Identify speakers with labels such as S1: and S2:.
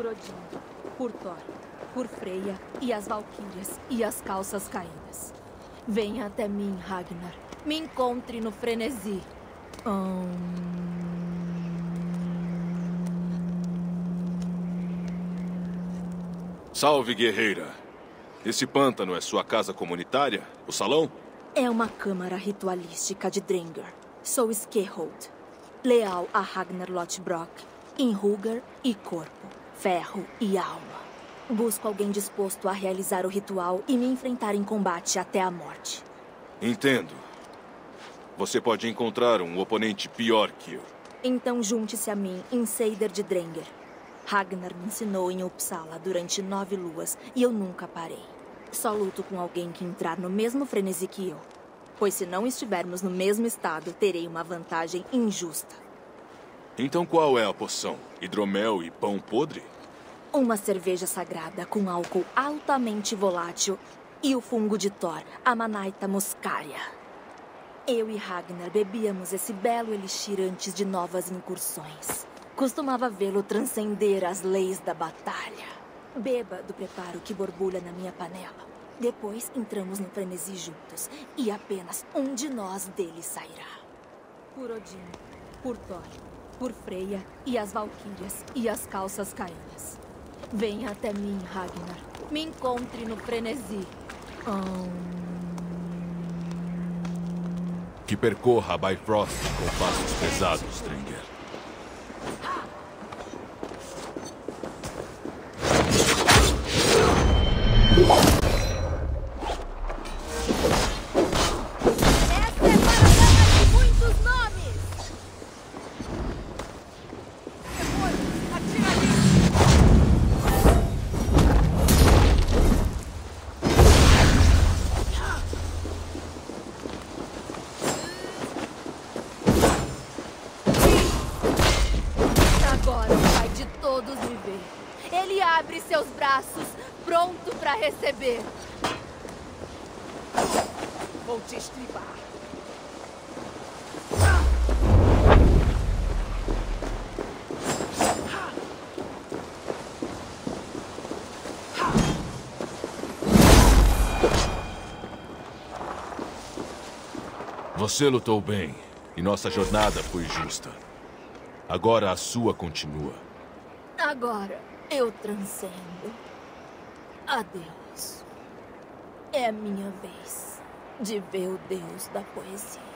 S1: Por Odin, por Thor, por Freya e as Valquírias e as calças caídas. Venha até mim, Ragnar. Me encontre no frenesi.
S2: Salve, guerreira. Esse pântano é sua casa comunitária? O salão?
S1: É uma câmara ritualística de Drengar. Sou Skehold, leal a Ragnar Lothbrok, em rugar e corpo, ferro e alma. Busco alguém disposto a realizar o ritual e me enfrentar em combate até a morte.
S2: Entendo. Você pode encontrar um oponente pior que eu.
S1: Então junte-se a mim em Seider de Drengar. Ragnar me ensinou em Uppsala durante nove luas e eu nunca parei. Só luto com alguém que entrar no mesmo frenesi que eu. Pois se não estivermos no mesmo estado, terei uma vantagem injusta.
S2: Então qual é a poção? Hidromel e pão podre?
S1: Uma cerveja sagrada com álcool altamente volátil e o fungo de Thor, a Manaita muscaria. Eu e Ragnar bebíamos esse belo elixir antes de novas incursões. Costumava vê-lo transcender as leis da batalha. Beba do preparo que borbulha na minha panela. Depois entramos no frenesi juntos e apenas um de nós dele sairá. Por Odin, por Thor, por Freya e as Valquírias e as calças caídas. Venha até mim, Ragnar. Me encontre no frenesi.
S2: Que percorra a Bifrost com passos pesados, Dringer.
S1: Agora o pai de todos vê. Ele abre seus braços, pronto para receber.
S3: Vou te estribar!
S2: Você lutou bem e nossa jornada foi justa. Agora a sua continua.
S1: Agora eu transcendo. Adeus. É a minha vez de ver o Deus da poesia.